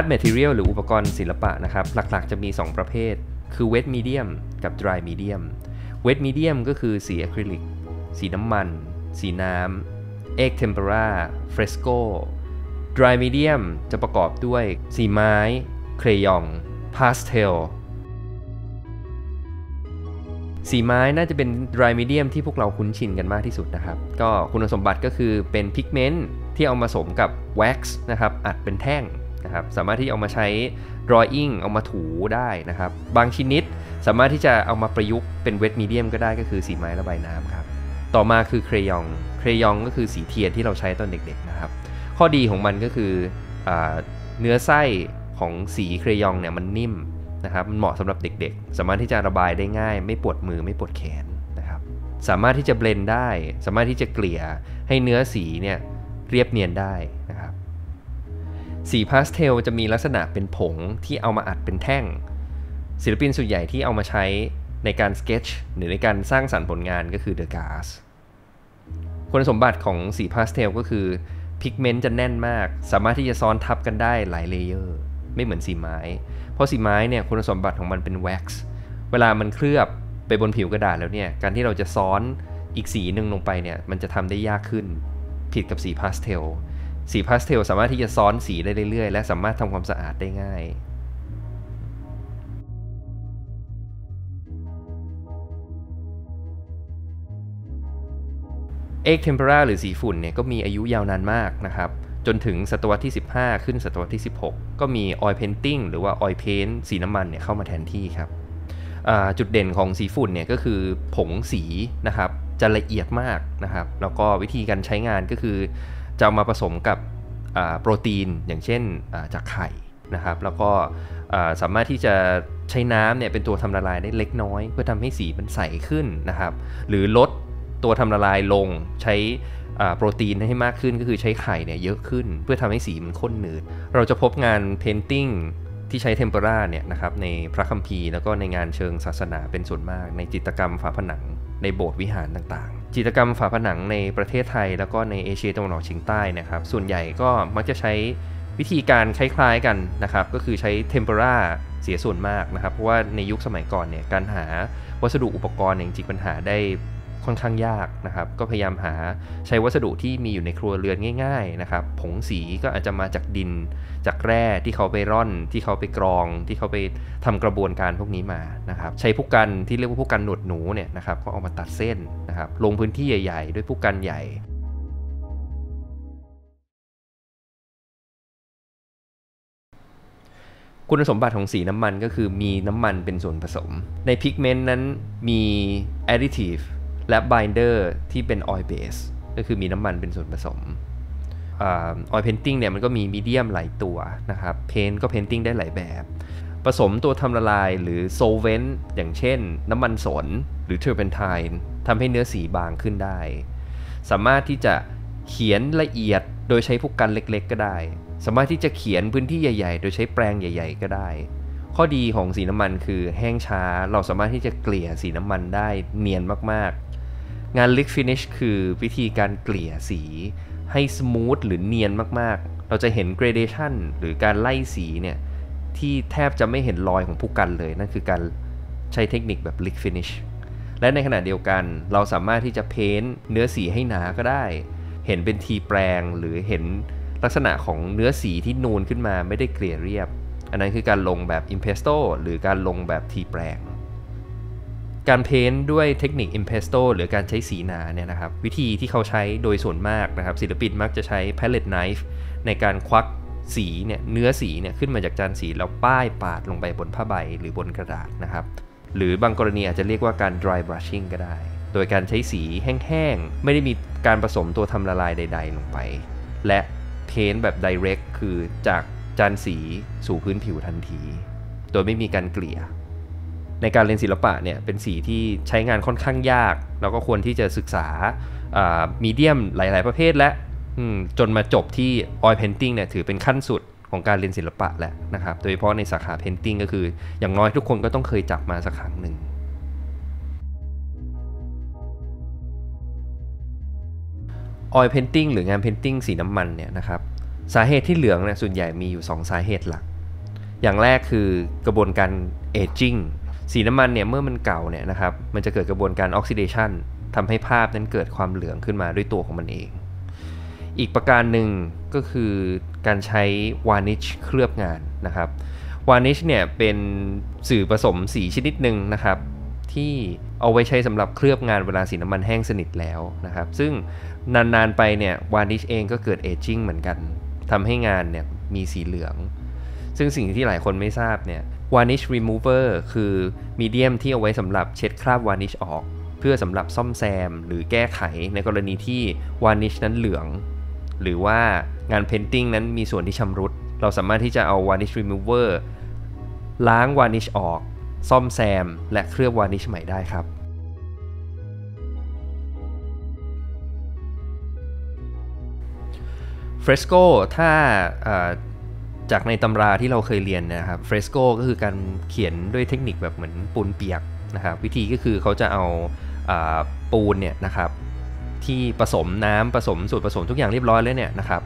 Art Material หรืออุปกรณ์ศิลปะนะครับ หลักๆ จะมี 2 ประเภท คือ Wet Medium กับ Dry Medium Wet Medium ก็คือสีอะคริลิก สีน้ำมัน สีน้ำ Egg Tempera Fresco Dry Medium จะประกอบด้วย สีไม้ crayon pastel สีไม้น่าจะเป็น dry medium ที่พวกเราคุ้นชินกันมากที่สุดนะครับ ก็คุณสมบัติก็คือเป็น pigmentที่เอามาสมกับ wax นะครับ อัดเป็นแท่ง นะครับสามารถที่เอามาใช้ drawing เอามาถูได้นะครับ บางชนิดสามารถที่จะเอามาประยุกต์เป็น wet medium ก็ได้ก็คือสีไม้ระบายน้ำครับ ต่อมาคือเครยอง เครยองก็คือสีเทียนที่เราใช้ตอนเด็กๆนะครับ ข้อดีของมันก็คืออเนื้อไส้ของสีเครยองเนี่ยมันนิ่มนะครับ มันเหมาะสำหรับเด็กๆ สามารถที่จะระบายได้ง่าย ไม่ปวดมือไม่ปวดแขนนะครับ สามารถที่จะ blend ได้ สามารถที่จะเกลี่ยให้เนื้อสีเนี่ยเรียบเนียนได้นะครับ สีพาสเทลจะมีลักษณะเป็นผงที่เอามาอัดเป็นแท่ง ศิลปินส่วนใหญ่ที่เอามาใช้ในการสเก็ตช์หรือในการสร้างสรรค์ผลงานก็คือเดอกาส์คุณสมบัติของสีพาสเทลก็คือ pigment จะแน่นมาก สามารถที่จะซ้อนทับกันได้หลาย layer ไม่เหมือนสีไม้ เพราะสีไม้เนี่ยคุณสมบัติของมันเป็นแว็กซ์เวลามันเคลือบไปบนผิวกระดาษแล้วเนี่ยการที่เราจะซ้อนอีกสีหนึ่งลงไปเนี่ยมันจะทำได้ยากขึ้น ผิดกับสีพาสเทล สีพาสเทลสามารถที่จะซ้อนสีได้เรื่อยๆ และสามารถทำความสะอาดได้ง่าย Egg Tempera หรือสีฝุ่นเนี่ยก็มีอายุยาวนานมากนะครับ จนถึงศตวรรษที่ 15 ขึ้นศตวรรษที่ 16 ก็มีออยเพนติ้งหรือว่าออยเพนสีน้ำมันเนี่ยเข้ามาแทนที่ครับจุดเด่นของสีฝุ่นเนี่ยก็คือผงสีนะครับจะละเอียดมากนะครับ แล้วก็วิธีการใช้งานก็คือจะามาผสมกับ โปรตีนอย่างเช่นจากไข่นะครับ แล้วก็สามารถที่จะใช้น้ำเนี่ยเป็นตัวทำละลายได้เล็กน้อย เพื่อทำให้สีมันใสขึ้นนะครับ หรือลดตัวทำละลายลงใช้โปรตีนให้มากขึ้นก็คือใช้ไข่เนี่ยเยอะขึ้น เพื่อทำให้สีมันข้นหนืด เราจะพบงาน painting ที่ใช้ tempera เนี่ยนะครับในพระคัมภีร์แล้วก็ในงานเชิงศาสนาเป็นส่วนมาก ในจิตรกรรมฝาผนังในโบสถ์วิหารต่าง จิตรกรรมฝาผนังในประเทศไทย แล้วก็ในเอเชียตะวันออกเฉียงใต้นะครับ ส่วนใหญ่ก็มักจะใช้วิธีการคล้ายๆกันนะครับ ก็คือใช้ tempera เสียส่วนมากนะครับ เพราะว่าในยุคสมัยก่อนเนี่ยการหาวัสดุอุปกรณ์จริงๆปัญหาได้ ค่อนข้างยากนะครับ ก็พยายามหาใช้วัสดุที่มีอยู่ในครัวเรือนง่ายๆนะครับ ผงสีก็อาจจะมาจากดิน จากแร่ที่เขาไปร่อน ที่เขาไปกรอง ที่เขาไปทำกระบวนการพวกนี้มานะครับ ใช้ผู้กันที่เรียกว่าผู้กันหนวดหนูเนี่ยนะครับ ก็เอามาตัดเส้นนะครับ ลงพื้นที่ใหญ่ ๆ ด้วยผู้กันใหญ่คุณสมบัติของสีน้ำมันก็คือมีน้ำมันเป็นส่วนผสม ใน pigment นั้นมี และ binder ที่เป็น oil base ก็คือมีน้ำมันเป็นส่วนผสม oil painting เนี่ยมันก็มี medium หลายตัวนะครับ paint ก็ painting ได้หลายแบบผสมตัวทำละลายหรือ solvent อย่างเช่น น้ำมันสนหรือ turpentine ทำให้เนื้อสีบางขึ้นได้ สามารถที่จะเขียนละเอียดโดยใช้พวกกันเล็กๆ ก็ได้ สามารถที่จะเขียนพื้นที่ใหญ่ๆ โดยใช้แปรงใหญ่ ๆ ก็ได้ ข้อดีของสีน้ำมันคือแห้งช้า เราสามารถที่จะเกลี่ยสีน้ำมันได้เนียนมาก งาน lick finish คือวิธีการเกลี่ยสีให้สมูทหรือเนียนมากๆ เราจะเห็น gradation หรือการไล่สีเนี่ย ที่แทบจะไม่เห็นรอยของผู้กันเลย นั่นคือการใช้เทคนิคแบบ lick finish และในขณะเดียวกันเราสามารถที่จะเพ้นเนื้อสีให้หนาก็ได้ เห็นเป็นทีแปลงหรือเห็นลักษณะของเนื้อสีที่นูนขึ้นมาไม่ได้เกลี่ยเรียบ อันนั้นคือการลงแบบ impasto หรือการลงแบบทีแปลง การเพ้นด้วยเทคนิค Impasto หรือการใช้สีหนาเนี่ยนะครับวิธีที่เขาใช้โดยส่วนมากนะครับศิลปินมักจะใช้ palette knife ในการควักสีเนี่ยเนื้อสีเนี่ยขึ้นมาจากจานสีแล้วป้ายปาดลงไปบนผ้าใบหรือบนกระดาษนะครับหรือบางกรณีอาจจะเรียกว่าการ dry brushing ก็ได้ โดยการใช้สีแห้งๆ ไม่ได้มีการผสมตัวทำละลายใด ๆ ลงไป และเพ้นแบบ direct คือจากจานสีสู่พื้นผิวทันที โดยไม่มีการเกลี่ย ในการเรียนศิลปะเนี่ยเป็นสีที่ใช้งานค่อนข้างยากแล้วก็ควรที่จะศึกษามีเดียมหลาย ๆ ประเภทและจนมาจบที่ออยเพนติ้งเนี่ยถือเป็นขั้นสุดของการเรียนศิลปะแล้วนะครับ โดยเฉพาะในสาขาเพนติ้งก็คือ อย่างน้อยทุกคนก็ต้องเคยจับมาสักครั้งหนึ่ง oil painting หรืองาน painting สีน้ำมันเนี่ยนะครับสาเหตุที่เหลืองเนี่ยส่วนใหญ่มีอยู่ 2 สาเหตุหลัก อย่างแรกคือกระบวนการ aging สีน้ำมันเนี่ยเมื่อมันเก่าเนี่ยนะครับมันจะเกิดกระบวนการออกซิเดชันทำให้ภาพนั้นเกิดความเหลืองขึ้นมาด้วยตัวของมันเอง อีกประการหนึ่งก็คือการใช้ varnish เคลือบงานนะครับ varnish เนี่ยเป็นสื่อผสมสีชนิดหนึ่งนะครับที่เอาไว้ใช้สำหรับเคลือบงานเวลาสีน้ำมันแห้งสนิทแล้วนะครับ ซึ่งนานๆไปเนี่ย varnish เองก็เกิด aging เหมือนกันทำให้งานเนี่ยมีสีเหลือง ซึ่งสิ่งที่หลายคนไม่ทราบเนี่ย วานิชรีมูเวอร์คือมีเดียมที่เอาไว้สำหรับเช็ดคราบ varnish ออก เพื่อสำหรับซ่อมแซม หรือแก้ไขในกรณีที่ varnish นั้นเหลือง หรือว่างาน painting นั้นมีส่วนที่ชำรุด เราสามารถที่จะเอาวานิชรีมูเวอร์ล้างวานิชออก ซ่อมแซม และเคลือบ varnish ใหม่ได้ครับ fresco ถ้า จากในตำราที่เราเคยเรียนนะครับ fresco ก็คือการเขียนด้วยเทคนิคแบบเหมือนปูนเปียกนะครับวิธีก็คือเขาจะเอาปูนเนี่ยนะครับที่ผสมน้ำผสมสูตรผสมทุกอย่างเรียบร้อยแล้วเนี่ยนะครับ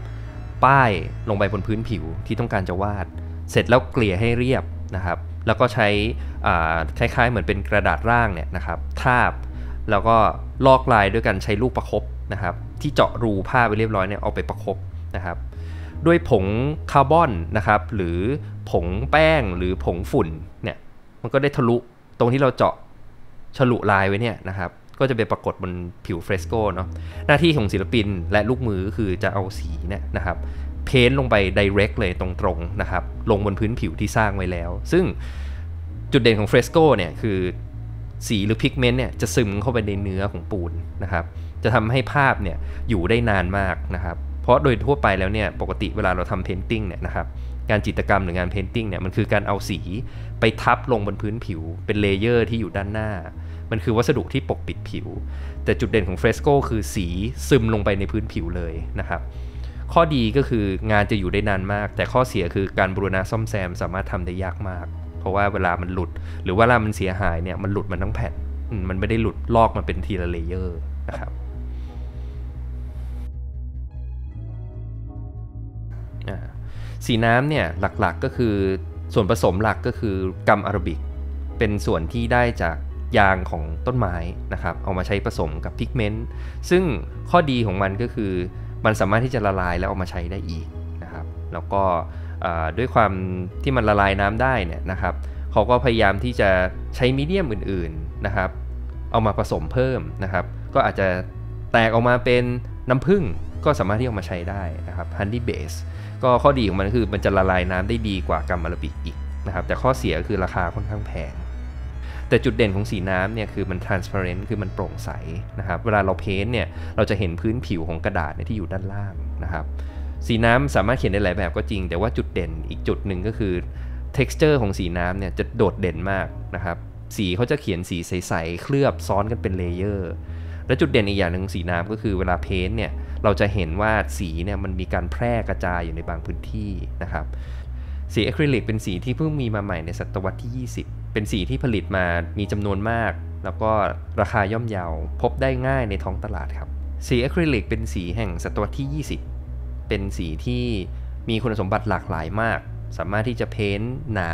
ป้ายลงไปบนพื้นผิวที่ต้องการจะวาด เสร็จแล้วเกลี่ยให้เรียบนะครับ แล้วก็ใช้คล้ายๆเหมือนเป็นกระดาษร่างเนี่ยนะครับทาบแล้วก็ลอกลายด้วยกันใช้ลูกประครบนะครับที่เจาะรูผ้าไปเรียบร้อยเนี่ยเอาไปประครบนะครับ ด้วยผงคาร์บอนนะครับ หรือผงแป้งหรือผงฝุ่นเนี่ยมันก็ได้ทะลุตรงที่เราเจาะฉลุลายไว้เนี่ยนะครับ ก็จะไปปรากฏบนผิว fresco เนาะหน้าที่ของศิลปินและลูกมือคือจะเอาสีเนี่ยนะครับ paint ลงไป direct เลยตรงๆนะครับ ลงบนพื้นผิวที่สร้างไว้แล้ว ซึ่งจุดเด่นของ fresco เนี่ยคือสีหรือ pigment เนี่ยจะซึมเข้าไปในเนื้อของปูนนะครับ จะทำให้ภาพเนี่ยอยู่ได้นานมากนะครับ เพราะโดยทั่วไปแล้วเนี่ยปกติเวลาเราทำ painting เนี่ยนะครับงานจิตรกรรมหรืองาน painting เนี่ยมันคือการเอาสีไปทับลงบนพื้นผิว เป็น layer ที่อยู่ด้านหน้า มันคือวัสดุที่ปกปิดผิว แต่จุดเด่นของ fresco คือสีซึมลงไปในพื้นผิวเลยนะครับข้อดีก็คืองานจะอยู่ได้นานมาก แต่ข้อเสียคือการบูรณะซ่อมแซมสามารถทำได้ยากมาก เพราะว่าเวลามันหลุด หรือเวลามันเสียหายเนี่ยมันหลุดมันทั้งแผ่นมันไม่ได้หลุดลอกมาเป็นทีละ layerนะครับ สีน้ำเนี่ยหลักๆก็คือส่วนผสมหลักก็คือกัมอาราบิก เป็นส่วนที่ได้จากยางของต้นไม้นะครับ เอามาใช้ผสมกับพิกเมนต์ซึ่งข้อดีของมันก็คือมันสามารถที่จะละลายแล้วเอามาใช้ได้อีกนะครับ แล้วก็ด้วยความที่มันละลายน้ำได้เนี่ยนะครับเขาก็พยายามที่จะใช้มีเดียมอื่นๆนะครับ เอามาผสมเพิ่มนะครับ ก็อาจจะแตกออกมาเป็นน้ำผึ้ง ก็สามารถที่เอามาใช้ได้นะครับ Honey Base ก็ข้อดีของมันคือมันจะละลายน้ำได้ดีกว่ากัมมาลาบิกอีกนะครับแต่ข้อเสียคือราคาค่อนข้างแพง แต่จุดเด่นของสีน้ำเนี่ยคือมัน transparent คือมันโปร่งใสนะครับเวลาเราเพ้นเนี่ยเราจะเห็นพื้นผิวของกระดาษที่อยู่ด้านล่างนะครับสีน้ำสามารถเขียนได้หลายแบบก็จริง แต่ว่าจุดเด่นอีกจุดหนึ่งก็คือ texture ของสีน้ำเนี่ยจะโดดเด่นมากนะครับสีเขาจะเขียนสีใสๆเคลือบซ้อนกันเป็น layer และจุดเด่นอีกอย่างหนึ่งสีน้ำก็คือเวลา paint เนี่ย เราจะเห็นว่าสีเนี่ยมันมีการแพร่กระจายอยู่ในบางพื้นที่นะครับสีอะคริลิกเป็นสีที่เพิ่งมีมาใหม่ในศตวรรษที่ 20 เป็นสีที่ผลิตมามีจำนวนมาก แล้วก็ราคาย่อมเยาพบได้ง่ายในท้องตลาดครับ สีอะคริลิกเป็นสีแห่งศตวรรษที่ 20 เป็นสีที่มีคุณสมบัติหลากหลายมาก สามารถที่จะเพ้นหนา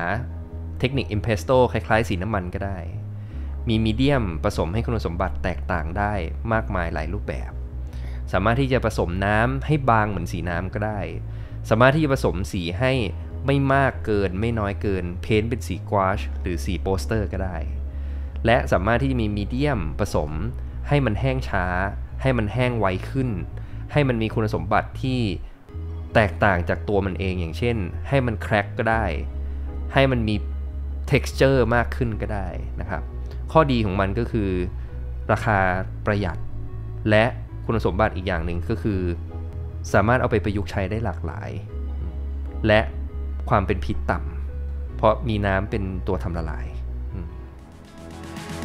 เทคนิคอิมเพสโตคล้ายๆ สีน้ำมันก็ได้ มีมีเดียมผสมให้คุณสมบัติแตกต่างได้มากมายหลายรูปแบบ สามารถที่จะผสมน้ำให้บางเหมือนสีน้ำก็ได้ สามารถที่จะผสมสีให้ไม่มากเกินไม่น้อยเกิน เพ้นเป็นสีกวาชหรือสีโปสเตอร์ก็ได้ และสามารถที่จะมีมีเดียมผสม ให้มันแห้งช้า ให้มันแห้งไวขึ้น ให้มันมีคุณสมบัติที่แตกต่างจากตัวมันเองอย่างเช่น ให้มันแครกก็ได้ ให้มันมี texture มากขึ้นก็ได้นะครับ ข้อดีของมันก็คือ ราคาประหยัดและ คุณสมบัติอีกอย่างหนึ่งก็คือ สามารถเอาไปประยุกต์ใช้ได้หลากหลาย และความเป็นพิษต่ำเพราะมีน้ำเป็นตัวทำละลาย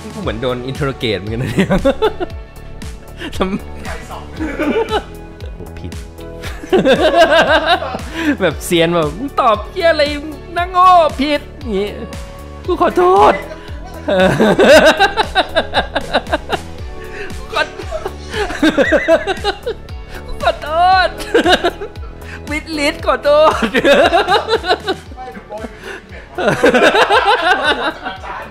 นี่เหมือนโดนอินเทอร์เกตเหมือนกันนะเนี่ยทำโอ้ผิด แบบเซียนแบบตอบเยี่ยอะไรนั่งโง่ผิดอย่างงี้กูขอโทษ ขอโทษวิดลิสขอโทษไม่เดี๋ยวโป้ยเป็นอาจารย์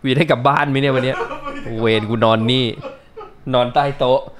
กูจะได้กลับบ้านไหมเนี่ยวันนี้ เวรกูนอนนี่ นอนใต้โต๊ะ